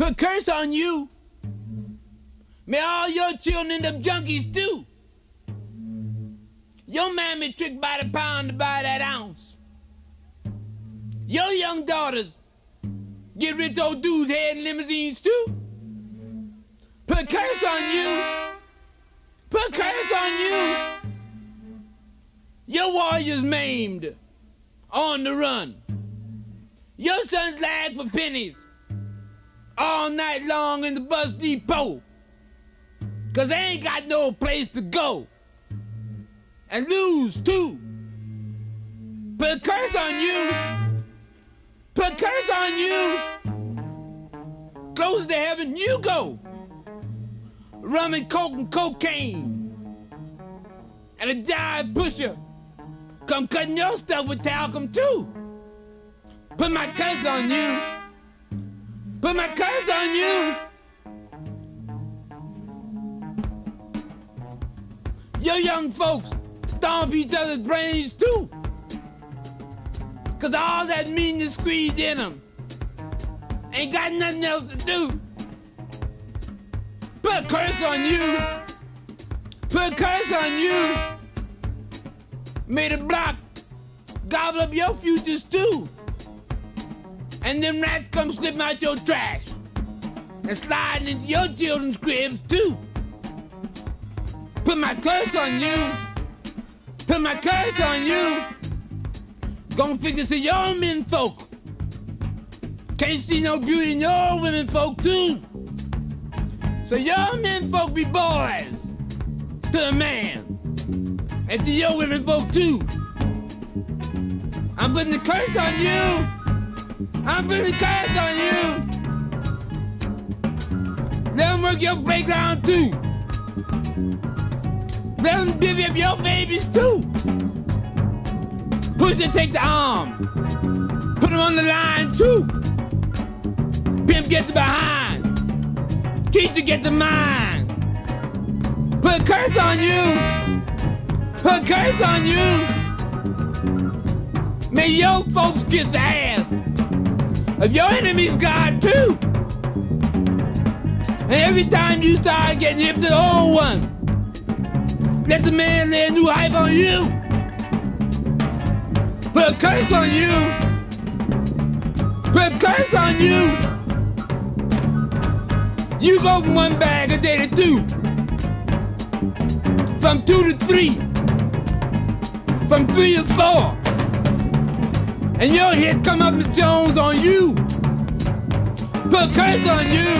Put curse on you. May all your children end up junkies too. Your mammy tricked by the pound to buy that ounce. Your young daughters get rich old dudes head in limousines too. Put curse on you. Put curse on you. Your warriors maimed on the run. Your sons lag for pennies all night long in the bus depot. Cause they ain't got no place to go. And lose too. Put a curse on you. Put a curse on you. Closer to heaven you go. Rum and coke and cocaine. And a jive pusher. Come cutting your stuff with talcum too. Put my curse on you. Put my curse on you. Your young folks stomp each other's brains too. Cause all that meanness squeezed in them. Ain't got nothing else to do. Put a curse on you. Put a curse on you. Made a block gobble up your futures too. And them rats come slipping out your trash and sliding into your children's cribs too. Put my curse on you. Put my curse on you. Gonna fix to your men folk. Can't see no beauty in your women folk too. So your men folk be boys to a man. And to your women folk too. I'm putting the curse on you. I'm putting the curse on you. Let them work your playground too. Let them divvy up your babies too. Push and take the arm. Put them on the line too. Pimp get the behind. Teacher get the mind. Put a curse on you. Put a curse on you. May your folks kiss the ass of your enemy's God too. And every time you start getting hip to the old one, let the man lay a new hype on you. Put a curse on you. Put a curse on you. You go from one bag a day to two. From two to three. From three to four. And your hit come up with Jones on you. Put curse on you.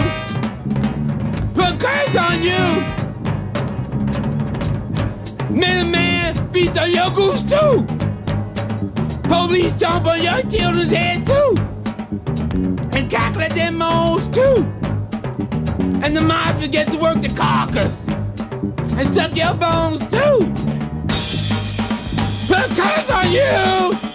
Put curse on you. Man, man, feast on your goose too. Police jump on your children's head too. And cackle at them moles too. And the mafia get to work the carcass. And suck your bones too. Put curse on you!